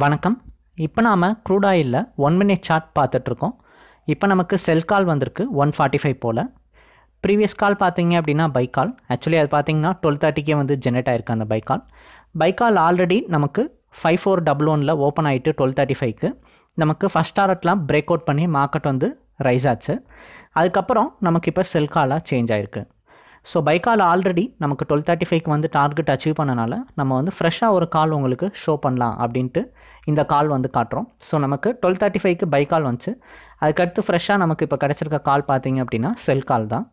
வணக்கம். இப்போ நாம் க்ரூட் ஆயிலில் ஒன் மினிட் சார்ட் பார்த்துட்ருக்கோம். இப்போ நமக்கு செல் கால் வந்திருக்கு ஒன் ஃபார்ட்டி ஃபைவ் போல். ப்ரீவியஸ் கால் பார்த்தீங்க அப்படின்னா பை கால் ஆக்சுவலி அது பார்த்தீங்கன்னா டுவெல் தேர்ட்டிக்கே வந்து ஜெனரேட் ஆயிருக்கு அந்த buy call buy call already நமக்கு ஃபைவ் ஃபோர் டபுள் ஒனில் ஓப்பன் ஆகிட்டு டுவெல் தேர்ட்டி ஃபைவ்க்கு நமக்கு ஃபஸ்ட் டாரட்லாம் பிரேக் அவுட் பண்ணி மார்க்கெட் வந்து ரைஸ் ஆச்சு. அதுக்கப்புறம் நமக்கு இப்போ செல் காலாக சேஞ்ச் ஆயிருக்கு. ஸோ பை கால் ஆல்ரெடி நமக்கு டுவெல் தேர்ட்டி ஃபைவ்க்கு வந்து டார்கெட் அச்சீவ் பண்ணனால நம்ம வந்து ஃப்ரெஷ்ஷாக ஒரு கால் உங்களுக்கு ஷோ பண்ணலாம் அப்படின்ட்டு இந்த கால் வந்து காட்டுறோம். ஸோ நமக்கு டுவெல் தேர்ட்டி ஃபைவ்க்கு பை கால் வந்துச்சு. அதுக்கடுத்து ஃப்ரெஷ்ஷாக நமக்கு இப்போ கிடச்சிருக்க கால் பார்த்தீங்க அப்படின்னா செல் கால் தான்.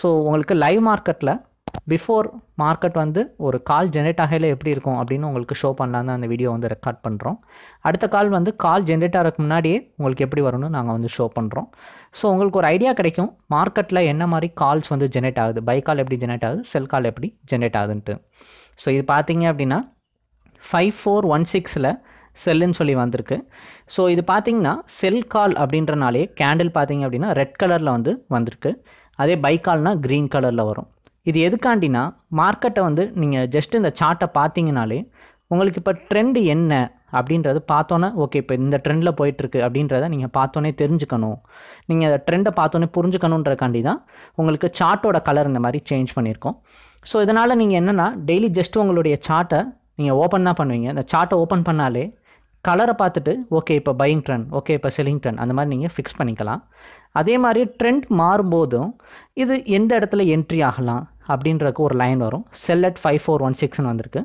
ஸோ உங்களுக்கு லைவ் மார்க்கெட்டில் பிஃபோர் மார்க்கெட் வந்து ஒரு கால் ஜென்ரேட் ஆகையில் எப்படி இருக்கும் அப்படின்னு உங்களுக்கு ஷோ பண்ணலான்னு அந்த வீடியோ வந்து ரெக்கார்ட் பண்ணுறோம் அடுத்த கால் வந்து கால் ஜென்ரேட் ஆகிறதுக்கு முன்னாடியே உங்களுக்கு எப்படி வரும்னு நாங்கள் வந்து ஷோ பண்ணுறோம் ஸோ உங்களுக்கு ஒரு ஐடியா கிடைக்கும். மார்க்கெட்டில் என்ன மாதிரி கால்ஸ் வந்து ஜென்ரேட் ஆகுது? பை கால் எப்படி ஜென்ரேட் ஆகுது? செல் கால் எப்படி ஜென்ரேட் ஆகுதுன்ட்டு. ஸோ இது பார்த்தீங்க அப்படின்னா ஃபைவ் ஃபோர் ஒன் சிக்ஸில் செல்லுன்னு சொல்லி வந்திருக்கு. ஸோ இது பார்த்தீங்கன்னா செல் கால் அப்படின்றனாலே கேண்டில் பார்த்தீங்க அப்படின்னா ரெட் கலரில் வந்து வந்திருக்கு. அதே பை கால்னால் க்ரீன் கலரில் வரும். இது எதுக்காண்டினா மார்க்கெட்டை வந்து நீங்கள் ஜஸ்ட் இந்த சார்ட்டை பார்த்தீங்கனாலே உங்களுக்கு இப்போ ட்ரெண்டு என்ன அப்படின்றது பார்த்தோன்னே ஓகே இப்போ இந்த ட்ரெண்டில் போயிட்டுருக்கு அப்படின்றத நீங்கள் பார்த்தோன்னே தெரிஞ்சுக்கணும். நீங்கள் அந்த ட்ரெண்டை பார்த்தோன்னே புரிஞ்சுக்கணுன்றக்காண்டி தான் உங்களுக்கு சார்ட்டோட கலர் இந்த மாதிரி சேஞ்ச் பண்ணியிருக்கோம். ஸோ இதனால் நீங்கள் என்னென்னா டெய்லி ஜஸ்ட் உங்களுடைய சார்ட்டை நீங்கள் ஓப்பன் தான் பண்ணுவீங்க. இந்த சார்ட்டை ஓப்பன் பண்ணாலே கலரை பார்த்துட்டு ஓகே இப்போ பையிங் ட்ரெண்ட் ஓகே இப்போ செல்லிங் ட்ரெண்ட் அந்த மாதிரி நீங்கள் ஃபிக்ஸ் பண்ணிக்கலாம். அதே மாதிரி ட்ரெண்ட் மாறும்போதும் இது எந்த இடத்துல என்ட்ரி ஆகலாம்? அப்படின்றக்கு ஒரு லைன் வரும். Sell at five four one சிக்ஸ்னு வந்திருக்கு.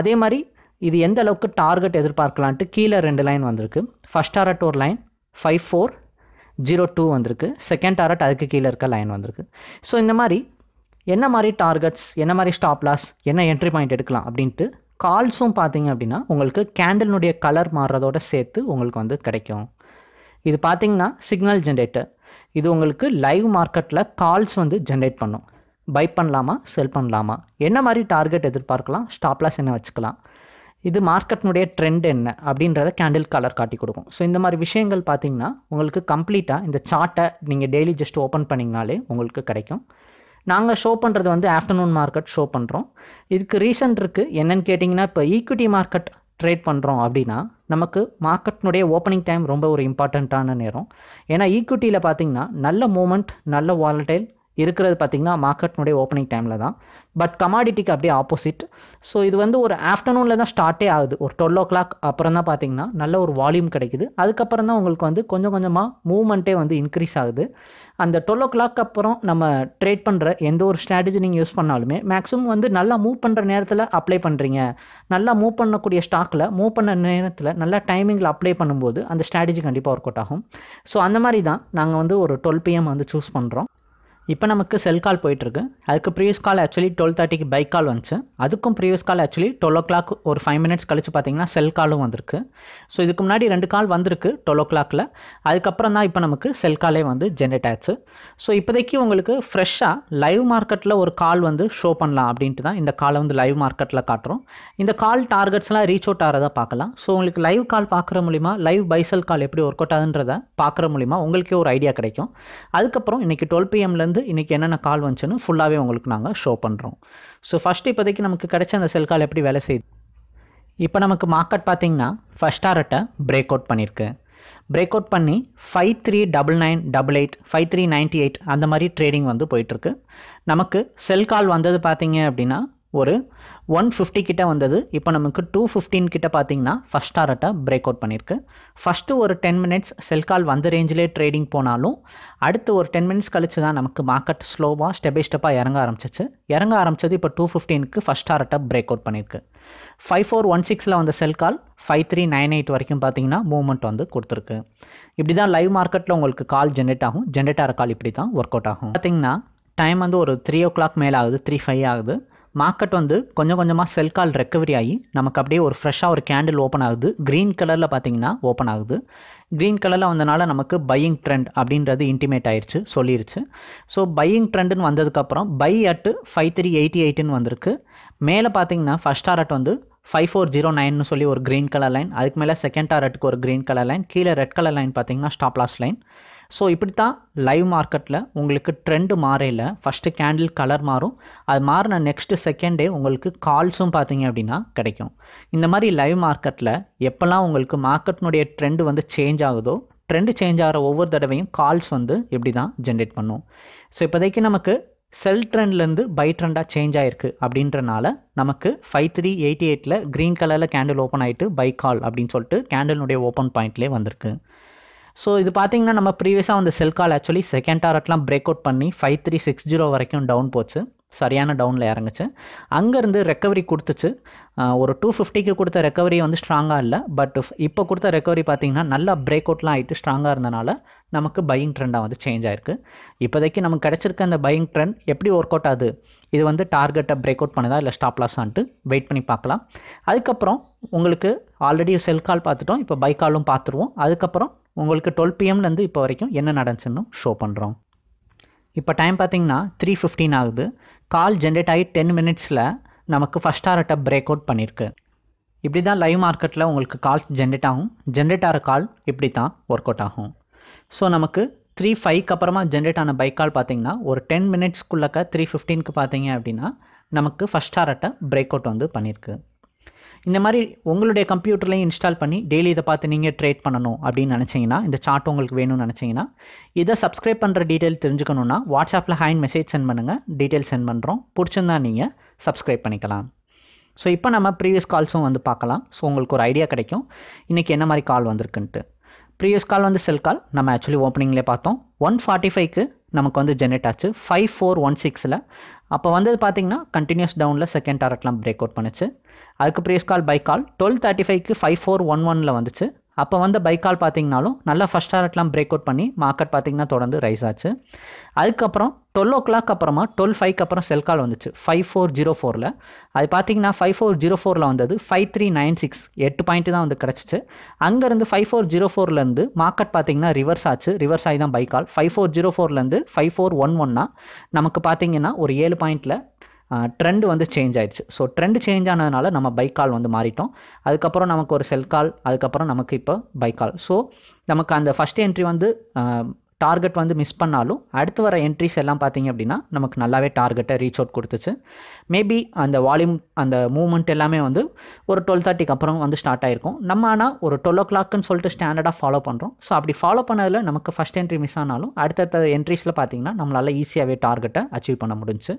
அதே மாதிரி இது எந்த அளவுக்கு டார்கெட் எதிர்பார்க்கலான்ட்டு கீழே ரெண்டு லைன் வந்திருக்கு. ஃபஸ்ட் டாரட் ஒரு line five four zero two வந்திருக்கு. செகண்ட் டாரட் அதுக்கு கீழே இருக்க லைன் வந்திருக்கு. ஸோ இந்த மாதிரி என்ன மாதிரி டார்கெட்ஸ் என்ன மாதிரி ஸ்டாப் லாஸ் என்ன என்ட்ரி பாயிண்ட் எடுக்கலாம் அப்படின்ட்டு கால்ஸும் பார்த்தீங்க அப்படின்னா உங்களுக்கு கேண்டலினுடைய கலர் மாறுறதோட சேர்த்து உங்களுக்கு வந்து கிடைக்கும். இது பார்த்தீங்கன்னா சிக்னல் ஜென்ரேட்டர் இது உங்களுக்கு லைவ் மார்க்கெட்டில் கால்ஸ் வந்து ஜென்ரேட் பண்ணும். பை பண்ணலாமா செல் பண்ணலாமா? என்ன மாதிரி டார்கெட் எதிர்பார்க்கலாம்? ஸ்டாப் லாஸ் என்ன வச்சுக்கலாம்? இது மார்க்கெட்னுடைய ட்ரெண்ட் என்ன? அப்படின்றத கேண்டில் கலர் காட்டி கொடுக்கும். ஸோ இந்த மாதிரி விஷயங்கள் பார்த்தீங்கன்னா உங்களுக்கு கம்ப்ளீட்டாக இந்த சார்ட்டை நீங்கள் டெய்லி ஜஸ்ட் ஓப்பன் பண்ணிங்கனாலே உங்களுக்கு கிடைக்கும். நாங்கள் ஷோ பண்ணுறது வந்து ஆஃப்டர்நூன் மார்க்கெட் ஷோ பண்ணுறோம் இதுக்கு ரீசன் இருக்குது என்னன்னு கேட்டிங்கன்னா இப்போ ஈக்விட்டி மார்க்கெட் ட்ரேட் பண்ணுறோம் அப்படின்னா நமக்கு மார்க்கெட்னுடைய ஓப்பனிங் டைம் ரொம்ப ஒரு இம்பார்ட்டண்ட்டான நேரம். ஏன்னா ஈக்விட்டியில் பார்த்தீங்கன்னா நல்ல மூமெண்ட் நல்ல வாலடைல் இருக்கிறது பார்த்திங்கன்னா மார்க்கெட்னுடைய ஓப்பனிங் டைமில் தான். பட் கமாடிட்டிக்கு அப்படியே ஆப்போசிட் ஸோ இது வந்து ஒரு ஆஃப்டர்நூனில் தான் ஸ்டார்ட்டே ஆகுது. ஒரு டுவெல் ஓ கிளாக் அப்புறம் தான் பார்த்தீங்கன்னா நல்ல ஒரு வால்யூம் கிடைக்குது. அதுக்கப்புறம் தான் உங்களுக்கு வந்து கொஞ்சம் கொஞ்சமாக மூவ்மெண்ட்டே வந்து இன்க்ரீஸ் ஆகுது. அந்த டுவெல் ஓ கிளாக் அப்புறம் நம்ம ட்ரேட் பண்ணுற எந்த ஒரு ஸ்ட்ராட்டஜி நீங்கள் யூஸ் பண்ணாலுமே மேக்ஸிமம் வந்து நல்லா மூவ் பண்ணுற நேரத்தில் அப்ளை பண்ணுறீங்க நல்லா மூவ் பண்ணக்கூடிய ஸ்டாக்கில் மூவ் பண்ண நேரத்தில் நல்லா டைமிங்கில் அப்ளை பண்ணும்போது அந்த ஸ்ட்ராட்டஜி கண்டிப்பாக ஒர்க் அவுட் ஆகும். ஸோ அந்த மாதிரி தான் நாங்கள் வந்து ஒரு டுவெல் பிஎம் வந்து சூஸ் பண்ணுறோம் இப்போ நமக்கு செல் கால் போயிட்டுருக்கு. அதுக்கு ப்ரீவியஸ் கால் ஆக்சுவலி டுவெல் தேர்ட்டிக்கு பைக் கால் வந்துச்சு. அதுக்கும் previous call actually twelve o'clock ஒரு ஃபைவ் மினிட்ஸ் கழிச்சு பார்த்தீங்கன்னா செல் காலும் வந்திருக்கு. ஸோ இதுக்கு முன்னாடி ரெண்டு கால் வந்திருக்கு டுவெல் ஓ கிளாக்கில் அதுக்கப்புறம் தான் இப்போ நமக்கு செல் காலே வந்து ஜென்ரேட் ஆச்சு. ஸோ இப்போதைக்கு உங்களுக்கு ஃப்ரெஷ்ஷாக லைவ் மார்க்கெட்டில் ஒரு கால் வந்து ஷோ பண்ணலாம் அப்படின்ட்டு தான் இந்த காலை வந்து லைவ் மார்க்கெட்டில் காட்டுறோம். இந்த கால் டார்கெட்ஸ்லாம் ரீச் அவுட் ஆகிறத பார்க்கலாம். ஸோ உங்களுக்கு லைவ் கால் பார்க்குற மூலிமா லைவ் பைசல் கால் எப்படி ஒர்க் அவுட் ஆகுதுன்றதை பார்க்குற மூலிமா உங்களுக்கே ஒரு ஐடியா கிடைக்கும். அதுக்கப்புறம் இன்றைக்கி டுவெல் பிஎம்லேருந்து வந்து இன்றைக்கி என்னென்ன கால் வந்துச்சுன்னு ஃபுல்லாகவே உங்களுக்கு நாங்கள் ஷோ பண்ணுறோம் ஸோ ஃபஸ்ட்டு இப்போதைக்கு நமக்கு கிடைச்ச அந்த செல் கால் எப்படி வேலை செய்யுது இப்போ நமக்கு மார்க்கெட் பார்த்தீங்கன்னா ஃபஸ்ட் டாரட்டை பிரேக் அவுட் பண்ணியிருக்கு. பிரேக் அவுட் பண்ணி five three double nine double eight five three ninety eight அந்த மாதிரி ட்ரேடிங் வந்து போயிட்டுருக்கு நமக்கு செல் கால் வந்தது பார்த்தீங்க அப்படின்னா ஒரு ஒன் ஃபிஃப்டி கிட்ட வந்தது. இப்போ நமக்கு டூ ஃபிஃப்டீன் கிட்ட பார்த்தீங்கன்னா ஃபஸ்ட் டாரட்டை பிரேக் அவுட் பண்ணியிருக்கு ஃபஸ்ட்டு ஒரு டென் மினிட்ஸ் செல் கால் வந்த ரேஞ்சிலே ட்ரேடிங் போனாலும் அடுத்து ஒரு டென் மினிட்ஸ் கழிச்சு தான் நமக்கு மார்க்கெட் ஸ்லோவாக ஸ்டெப் பை ஸ்டெப்பாக இறங்க ஆரம்பிச்சிச்சு. இறங்க ஆரம்பிச்சது இப்போ டூ ஃபிஃப்டீனுக்கு ஃபஸ்ட் டாரட்டை பிரேக் அவுட் பண்ணியிருக்கு ஃபைவ் ஃபோர் ஒன் சிக்ஸில் வந்த sell call five three nine eight வரைக்கும் பார்த்தீங்கன்னா மூவ்மெண்ட் வந்து கொடுத்துருக்கு. இப்படி தான் லைவ் மார்க்கெட்டில் உங்களுக்கு கால் ஜென்ரேட் ஆகும். ஜென்ரேட் ஆகிற கால் இப்படி தான் ஒர்க் அவுட் ஆகும். பார்த்தீங்கன்னா டைம் வந்து ஒரு த்ரீ ஓ கிளாக் மேலே ஆகுது த்ரீ ஃபைவ் ஆகுது. மார்க்கெட் வந்து கொஞ்சம் கொஞ்சமாக செல் கால் ரெக்கவரி ஆகி நமக்கு அப்படியே ஒரு ஃப்ரெஷ்ஷாக ஒரு கேண்டில் ஓப்பன் ஆகுது. க்ரீன் கலரில் பார்த்தீங்கன்னா ஓப்பன் ஆகுது. க்ரீன் கலரில் வந்தனால நமக்கு பையிங் ட்ரெண்ட் அப்படின்றது இன்டிமேட் ஆயிடுச்சு சொல்லிருச்சு. ஸோ பையிங் ட்ரெண்டுன்னு வந்ததுக்கப்புறம் buy at five three eighty எயிட்டுன்னு வந்திருக்கு. மேலே பார்த்தீங்கன்னா ஃபஸ்ட் டாரட் வந்து ஃபைவ் ஃபோர் ஜீரோ நைன்னு சொல்லி ஒரு க்ரீன் கலர் லைன் அதுக்கு மேலே செகண்ட் டாரட்டுக்கு ஒரு க்ரீன் கலர் லைன் கீழே ரெட் கலர் லைன் பார்த்தீங்கன்னா ஸ்டாப் லாஸ் லைன் ஸோ இப்படி தான் லைவ் மார்க்கெட்டில் உங்களுக்கு ட்ரெண்டு மாறையில் ஃபஸ்ட்டு கேண்டில் கலர் மாறும். அது மாறின நெக்ஸ்ட்டு செகண்டே உங்களுக்கு கால்ஸும் பார்த்தீங்க அப்படின்னா கிடைக்கும். இந்த மாதிரி லைவ் மார்க்கெட்டில் எப்போல்லாம் உங்களுக்கு மார்க்கெட்டினுடைய ட்ரெண்டு வந்து சேஞ்ச் ஆகுதோ ட்ரெண்டு சேஞ்ச் ஆகிற ஒவ்வொரு தடவையும் கால்ஸ் வந்து இப்படி தான் ஜென்ரேட் பண்ணும். ஸோ இப்போதைக்கு நமக்கு செல் ட்ரெண்ட்லேருந்து பை ட்ரெண்டாக சேஞ்ச் ஆகிருக்கு அப்படின்றனால நமக்கு ஃபைவ் த்ரீ எயிட்டி எயிட்டில் க்ரீன் கலரில் கேண்டில் ஓப்பன் ஆகிட்டு பை கால் அப்படின்னு சொல்லிட்டு கேண்டலினுடைய ஓப்பன் பாயிண்ட்லேயே வந்திருக்கு. ஸோ இது பார்த்தீங்கன்னா நம்ம ப்ரீவியஸாக வந்து செல் கால் ஆக்சுவலி செகண்ட் டாரட்லாம் பிரேக் அவுட் பண்ணி ஃபைவ் த்ரீ சிக்ஸ் ஜீரோ வரைக்கும் டவுன் போச்சு. சரியான டவுனில் இறங்குச்சு. அங்கேருந்து ரெக்கவரி கொடுத்துச்சு. ஒரு டூ ஃபிஃப்டிக்கு கொடுத்த ரெக்கவரி வந்து ஸ்ட்ராங்காக இல்லை. பட் இப்போ கொடுத்த ரெக்கவரி பார்த்தீங்கன்னா நல்லா பிரேக் அவுட்லாம் ஆகிட்டு ஸ்ட்ராங்காக இருந்தனால நமக்கு பையிங் ட்ரெண்டாக வந்து சேஞ்ச் ஆயிருக்கு. இப்போதைக்கு நமக்கு கிடச்சிருக்க அந்த பையிங் ட்ரெண்ட் எப்படி ஒர்க் அவுட் ஆகுது? இது வந்து டார்கெட்டை பிரேக் அவுட் பண்ணுதா இல்லை ஸ்டாப் லாஸான்ட்டு வெயிட் பண்ணி பார்க்கலாம் அதுக்கப்புறம் உங்களுக்கு ஆல்ரெடி செல் கால் பார்த்துட்டோம். இப்போ பை காலும் பார்த்துருவோம். அதுக்கப்புறம் உங்களுக்கு டுவெல் பிஎம்லேருந்து இப்போ வரைக்கும் என்ன நடந்துச்சுன்னு ஷோ பண்ணுறோம் இப்போ டைம் பார்த்தீங்கன்னா த்ரீ ஃபிஃப்டீன் ஆகுது. கால் ஜென்ரேட் ஆகி டென் மினிட்ஸில் நமக்கு ஃபஸ்ட் ஆர்ட்டை பிரேக் அவுட் பண்ணியிருக்கு இப்படி தான் லைவ் மார்க்கெட்டில் உங்களுக்கு கால்ஸ் ஜென்ரேட் ஆகும். ஜென்ரேட் ஆகிற கால் இப்படி தான் ஒர்க் அவுட் ஆகும். ஸோ நமக்கு த்ரீ ஃபைவ்க்கு அப்புறமா ஜென்ரேட் ஆன பைக் கால் பார்த்தீங்கன்னா ஒரு டென் மினிட்ஸ்க்குள்ளக்க த்ரீ ஃபிஃப்டீனுக்கு பார்த்தீங்க அப்படின்னா நமக்கு ஃபஸ்ட் ஆர்ட்டை பிரேக் அவுட் வந்து பண்ணியிருக்கு இந்த மாதிரி உங்களுடைய கம்ப்யூட்டர்லையும் இன்ஸ்டால் பண்ணி டெய்லி இதை பார்த்து நீங்கள் ட்ரேட் பண்ணணும் அப்படின்னு நினச்சிங்கன்னா இந்த சார்ட் உங்களுக்கு வேணும்னு நினச்சிங்கன்னா இதை சப்ஸ்கிரைப் பண்ணுற டீட்டெயில் தெரிஞ்சுக்கணுன்னா வாட்ஸ்அப்பில் ஹேண்ட் மெசேஜ் சென்ட் பண்ணுங்கள் டீட்டெயில் சென்ட் பண்ணுறோம் பிடிச்சிருந்தா நீங்கள் சப்ஸ்கிரைப் பண்ணிக்கலாம். ஸோ இப்போ நம்ம ப்ரீவியஸ் கால்ஸும் வந்து பார்க்கலாம். ஸோ உங்களுக்கு ஒரு ஐடியா கிடைக்கும். இன்றைக்கி என்ன மாதிரி கால் வந்திருக்குன்ட்டு. ப்ரீவியஸ் கால் வந்து செல் கால் நம்ம ஆக்சுவலி ஓப்பனிங்லேயே பார்த்தோம். ஒன் ஃபார்ட்டி ஃபைவ்க்கு நமக்கு வந்து ஜென்ரேட் ஆச்சு. ஃபைவ் ஃபோர் ஒன் சிக்ஸில் அப்போ வந்தது பார்த்தீங்கன்னா கண்டினியூஸ் டவுனில் செகண்ட் டாரட்லாம் பிரேக் அவுட் பண்ணுச்சு. அதுக்கு previous call buy call twelve thirty ஃபைவ்க்கு ஃபைவ் ஃபோர் ஒன் ஒனில் வந்துச்சு. அப்போ வந்து பைக்கால் பார்த்தீங்கனாலும் நல்லா ஃபஸ்ட் டாரட்லாம் பிரேக் அவுட் பண்ணி மார்க்கெட் பார்த்தீங்கன்னா தொடர்ந்து ரைஸ் ஆச்சு. அதுக்கப்புறம் டுவெல் ஓ கிளாக் அப்புறமா டுவெல் ஃபைவ்க்கு அப்புறம் செல் கால் வந்துச்சு. ஃபைவ் ஃபோர் ஜீரோ ஃபோரில் அது பார்த்தீங்கன்னா ஃபைவ் ஃபோர் ஜீரோ ஃபோரில் வந்தது. ஃபைவ் த்ரீ நைன் சிக்ஸ் எட்டு பாயிண்ட் தான் வந்து கிடச்சிச்சு. அங்கேருந்து ஃபைவ் ஃபோர் ஜீரோ ஃபோர்லேருந்து மார்க்கெட் பார்த்தீங்கன்னா ரிவர்ஸ் ஆச்சு. ரிவர்ஸ் ஆகி தான் buy call five four zero ஃபோர்லேருந்து five four one ஒன்னா நமக்கு பார்த்தீங்கன்னா ஒரு ஏழு பாயிண்ட்டில் ட்ரெண்ட் வந்து சேஞ்ச் ஆயிடுச்சு. ஸோ ட்ரெண்ட் சேஞ்ச் ஆனதுனால நம்ம பைக் கால் வந்து மாறிட்டோம். அதுக்கப்புறம் நமக்கு ஒரு செல் கால் அதுக்கப்புறம் நமக்கு இப்போ பைக் கால் ஸோ நமக்கு அந்த ஃபஸ்ட் என்ட்ரி வந்து டார்கெட் வந்து மிஸ் பண்ணாலும் அடுத்து வர என்ட்ரிஸ் எல்லாம் பார்த்தீங்க அப்படின்னா நமக்கு நல்லாவே டார்கெட்டை ரீச் அவுட் கொடுத்துச்சு. மேபி அந்த வால்யூம் அந்த மூமெண்ட் எல்லாமே வந்து ஒரு டுவெல் தேர்ட்டிக்கு அப்புறம் வந்து ஸ்டார்ட் ஆயிருக்கும். நம்ம ஆனால் ஒரு டுவெல் ஓ கிளாக்னு சொல்லிட்டு ஸ்டாண்டர்டாக ஃபாலோ பண்ணுறோம் ஸோ அப்படி ஃபாலோ பண்ணதில் நமக்கு ஃபஸ்ட் என்ட்ரி மிஸ் ஆனாலும் அடுத்தடுத்த என்ட்ரிஸில் பார்த்தீங்கன்னா நம்மளால் ஈஸியாகவே டார்கெட்டை அச்சீவ் பண்ண முடிஞ்சு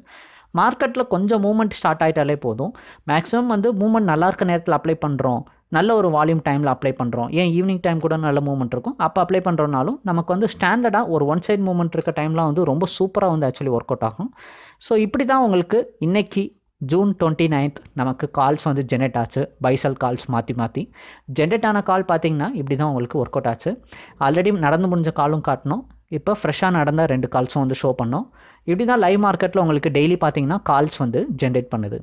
மார்க்கெட்டில் கொஞ்சம் மூமெண்ட் ஸ்டார்ட் ஆகிட்டாலே போதும். மேக்ஸிமம் வந்து மூமெண்ட் நல்லா இருக்க நேரத்தில் அப்ளை பண்ணுறோம் நல்ல ஒரு வால்யூம் டைமில் அப்ளை பண்ணுறோம் ஏன் ஈவினிங் டைம் கூட நல்ல மூவ்மெண்ட் இருக்கும். அப்போ அப்ளை பண்ணுறோனாலும் நமக்கு வந்து ஸ்டாண்டர்டாக ஒரு ஒன் சைட் மூவ்மெண்ட் இருக்க டைம்லாம் வந்து ரொம்ப சூப்பராக வந்து ஆக்சுவலி ஒர்க் அவுட் ஆகும். ஸோ இப்படி தான் உங்களுக்கு இன்றைக்கி ஜூன் டுவெண்ட்டி நைன்த் நமக்கு கால்ஸ் வந்து ஜென்ரேட் ஆச்சு. பைசல் கால்ஸ் மாற்றி மாற்றி ஜென்ரேட் ஆன கால் பார்த்தீங்கன்னா இப்படி தான் உங்களுக்கு ஒர்க் அவுட் ஆச்சு. ஆல்ரெடி நடந்து முடிஞ்ச காலும் காட்டணும். இப்போ ஃப்ரெஷ்ஷாக நடந்த ரெண்டு கால்ஸும் வந்து ஷோ பண்ணோம். இப்படி தான் லைவ் மார்க்கெட்டில் உங்களுக்கு டெய்லி பார்த்தீங்கன்னா கால்ஸ் வந்து ஜென்ரேட் பண்ணுது.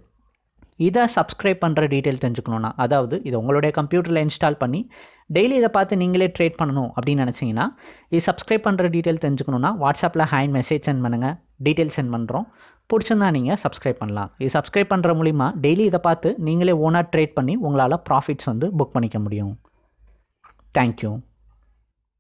இதை சப்ஸ்கிரைப் பண்ணுற டீட்டெயில் தெரிஞ்சுக்கணுன்னா அதாவது இதை உங்களுடைய கம்ப்யூட்டரில் இன்ஸ்டால் பண்ணி டெய்லி இதை பார்த்து நீங்களே ட்ரேட் பண்ணணும் அப்படின்னு நினச்சிங்கன்னா இது சப்ஸ்கிரைப் பண்ணுற டீட்டெயில் தெரிஞ்சுக்கணுன்னா வாட்ஸ்அப்பில் ஹேண்ட் மெசேஜ் சென்ட் பண்ணுங்கள் டீட்டெயில் சென்ட் பண்ணுறோம் பிடிச்சிருந்தா நீங்கள் சப்ஸ்கிரைப் பண்ணலாம். இது சப்ஸ்கிரைப் பண்ணுற மூலிமா டெய்லி இதை பார்த்து நீங்களே ஓனாக ட்ரேட் பண்ணி உங்களால் ப்ராஃபிட்ஸ் வந்து புக் பண்ணிக்க முடியும். தேங்க்யூ